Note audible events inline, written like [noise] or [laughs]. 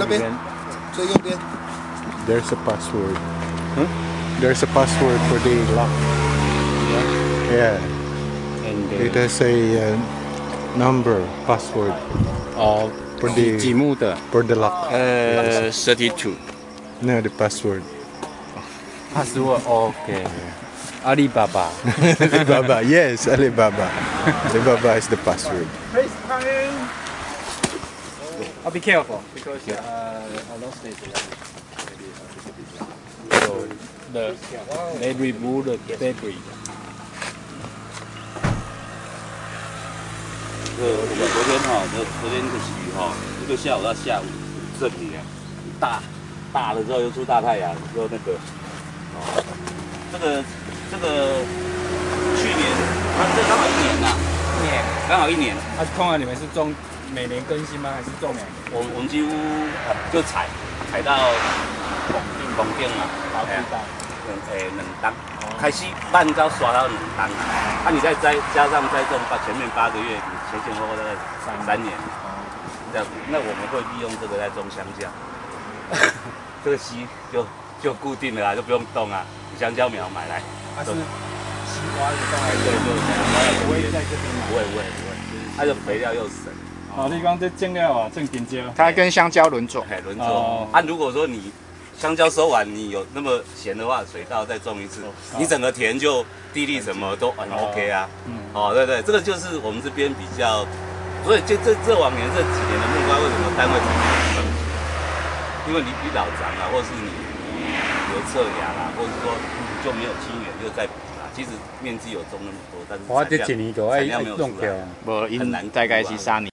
那边，最右边。 There's a password. Huh? There's a password for the lock. Yeah. And It has a uh, number password 哦 for 几 the 几幕的？ for the lock. 呃，thirty two。 No, the password. 帕斯沃 OK。阿里巴巴。 [laughs] Alibaba. Yes, Alibaba. [laughs] Alibaba is the password. I'll be careful because uh, I lost it. So the they remove the debris. 这个我们昨天哈，昨昨天这个雨哈，一个下午到下午这里啊，大大了之后又出大太阳，又那个，哦，这个这个去年啊，这刚好一年呐、一年。刚好一年，啊，通常你们是种每年更新吗？还是种？我我们几乎就采采到拱定拱定嘛，好知道。两诶两当，开始半招刷到两当，啊你再再加上再种八前面八个月，你前前后后大概三年，这样子，那我们会利用这个来种香蕉，[laughs] 这个溪就就固定了啊，就不用动啊，香蕉苗买来，它是西瓜的种哎对，就不会在这边买。不会不会不会，它的肥料又省，哦，你讲这种了啊，种香蕉。它跟香蕉轮种，哎轮哦种，啊如果说你香蕉收完，你有那么闲的话，水稻再种一次，你整个田就地力什么都很 OK 啊。嗯，哦，对对，这个就是我们这边比较，所以就这这往年这几年的木瓜为什么单位产量很因为你比老长啊，或是你有侧芽啦，或者说就没有清源，就在补啦。其实面积有种那么多，但是我这产量一年就爱产量没有出来弄掉。无很难因大概是三年。